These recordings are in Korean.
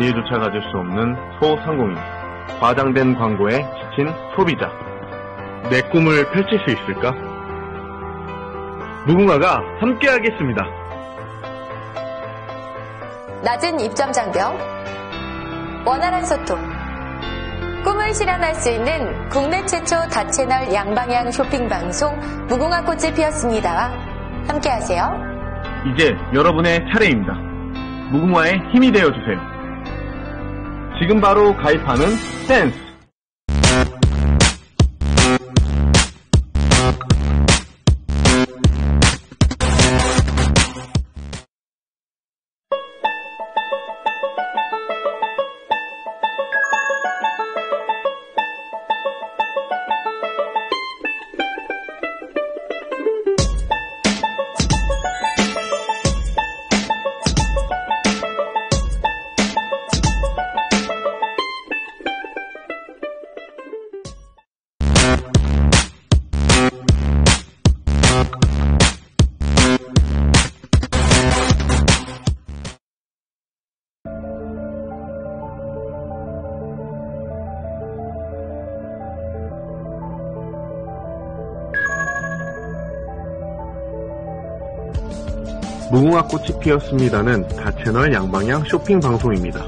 기회조차 가질 수 없는 소상공인. 과장된 광고에 지친 소비자. 내 꿈을 펼칠 수 있을까? 무궁화가 함께하겠습니다. 낮은 입점 장벽, 원활한 소통, 꿈을 실현할 수 있는 국내 최초 다채널 양방향 쇼핑 방송 무궁화 꽃이 피었습니다와 함께하세요. 이제 여러분의 차례입니다. 무궁화의 힘이 되어주세요. 지금 바로 가입하는 센스. 무궁화 꽃이 피었습니다는 다채널 양방향 쇼핑 방송입니다.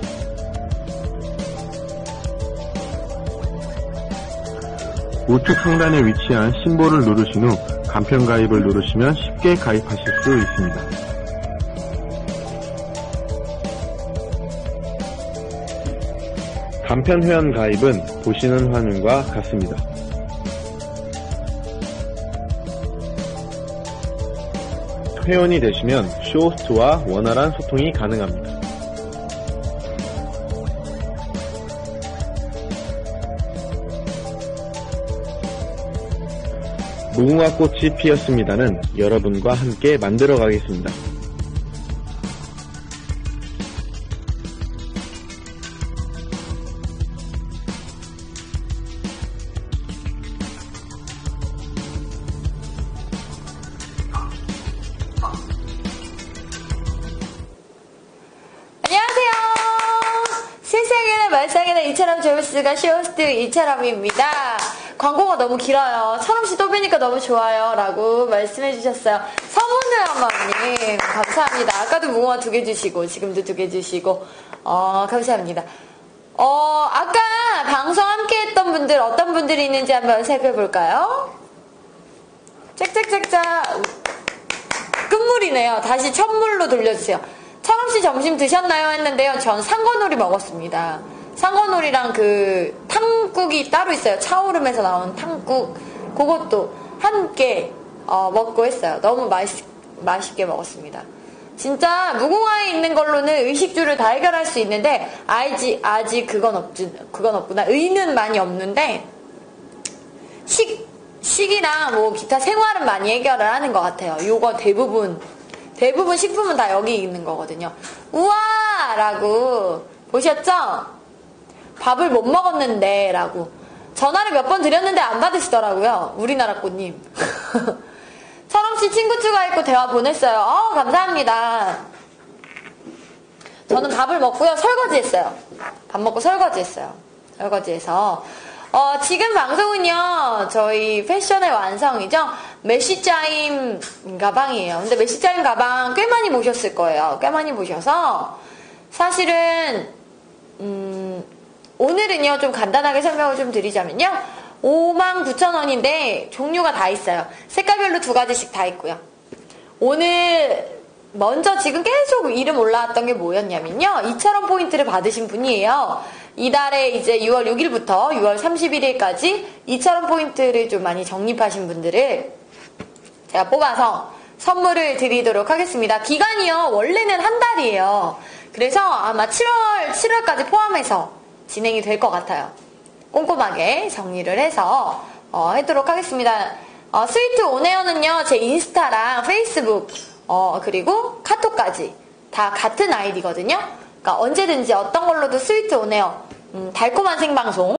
우측 상단에 위치한 심볼을 누르신 후 간편 가입을 누르시면 쉽게 가입하실 수 있습니다. 간편 회원 가입은 보시는 화면과 같습니다. 회원이 되시면 쇼호스트와 원활한 소통이 가능합니다. 무궁화 꽃이 피었습니다는 여러분과 함께 만들어 가겠습니다. 말상에는 이처럼 조회수가 쇼호스트 이처럼입니다. 광고가 너무 길어요. 철음씨 또 뵈니까 너무 좋아요. 라고 말씀해 주셨어요. 서문을 어머님, 감사합니다. 아까도 무궁화 두 개 주시고, 지금도 두 개 주시고, 어, 감사합니다. 어, 아까 방송 함께 했던 분들, 어떤 분들이 있는지 한번 살펴볼까요? 짝짝짝짝. 끝물이네요. 다시 첫물로 돌려주세요. 철없이 점심 드셨나요? 했는데요. 전 상건오리 먹었습니다. 상건오리랑 그 탕국이 따로 있어요. 차오름에서 나온 탕국. 그것도 함께 어, 먹고 했어요. 너무 맛있, 맛있게 먹었습니다. 진짜 무궁화에 있는 걸로는 의식주를 다 해결할 수 있는데 아직 아직 그건 없지 그건 없구나. 의는 많이 없는데 식 식이랑 뭐 기타 생활은 많이 해결을 하는 것 같아요. 요거 대부분 대부분 식품은 다 여기 있는 거거든요. 우와라고 보셨죠? 밥을 못 먹었는데 라고 전화를 몇 번 드렸는데 안 받으시더라고요. 우리나라 꽃님. 철없이 친구 추가했고 대화 보냈어요. 어 감사합니다. 저는 밥을 먹고요 설거지 했어요. 밥 먹고 설거지 했어요. 설거지해서 어, 지금 방송은요, 저희 패션의 완성이죠? 메시짜임 가방이에요. 근데 메시짜임 가방 꽤 많이 보셨을 거예요. 꽤 많이 보셔서, 사실은, 음, 오늘은요, 좀 간단하게 설명을 좀 드리자면요. 59,000원인데, 종류가 다 있어요. 색깔별로 두 가지씩 다 있고요. 오늘, 먼저 지금 계속 이름 올라왔던 게 뭐였냐면요. 이처럼 포인트를 받으신 분이에요. 이달에 이제 6월 6일부터 6월 31일까지 이처럼 포인트를 좀 많이 적립하신 분들을 제가 뽑아서 선물을 드리도록 하겠습니다. 기간이요. 원래는 한 달이에요. 그래서 아마 7월, 7월까지 포함해서 진행이 될 것 같아요. 꼼꼼하게 정리를 해서 어, 하도록 하겠습니다. 어, 스위트 온에어는요. 제 인스타랑 페이스북 어, 그리고 카톡까지 다 같은 아이디거든요. 그러니까 언제든지 어떤 걸로도 스위트 오네요. 음, 달콤한 생방송